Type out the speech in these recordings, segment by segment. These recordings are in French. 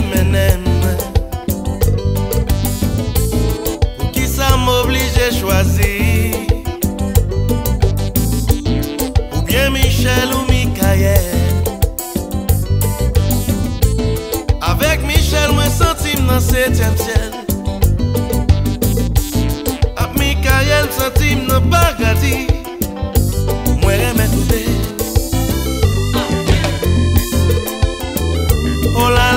menen Pou ki sa m'oblige chwazi Ou bien Michel ou Mikael Avek Michel mwen sentim nan setyem siel Ap Mikael sentim nan bagadi Mwen remen toube Hola oh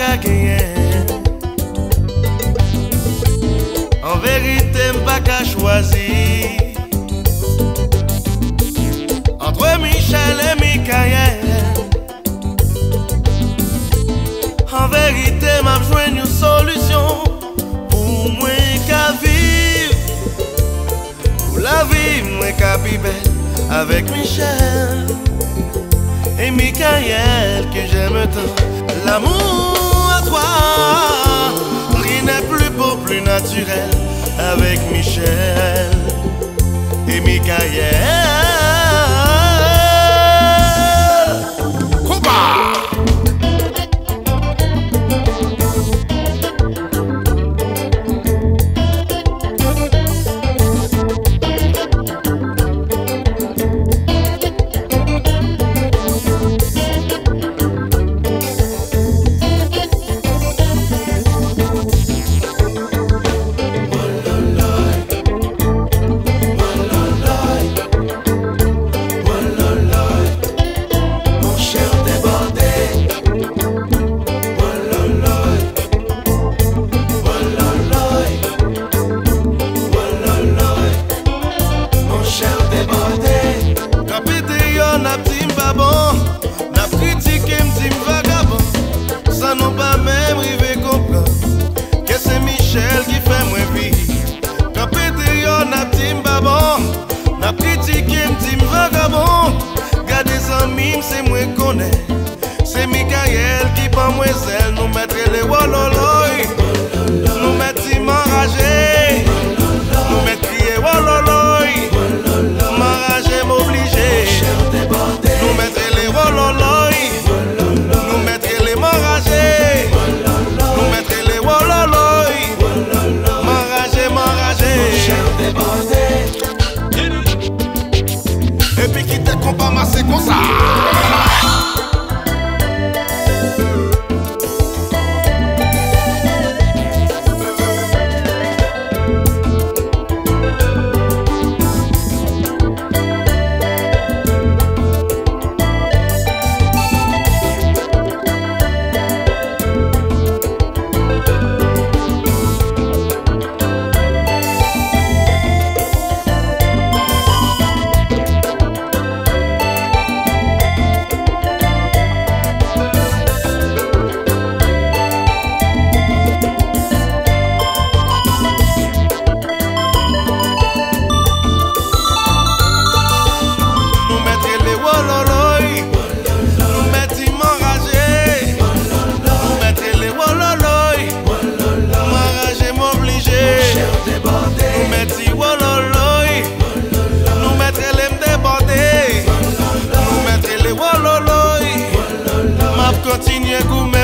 aime pas qu'à gagner En vérité m'pas qu'à choisir Entre Michel et Michael En vérité m'a besoin une solution Pour moi qu'à vivre. Pour la vie, moi capibé avec Michel et Michael que j'aime tant. L'amour rien n'est plus beau, plus naturel avec Michel et Michael. piti ke mdi m vagabon Gade zanmim se mwen kone Se Mikael ki pa mwen zel nou metre le walolo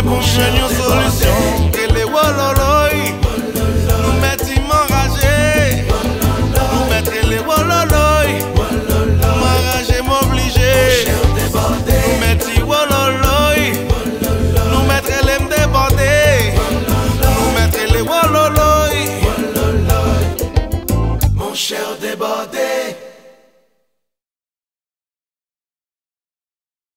Puszczeniu solution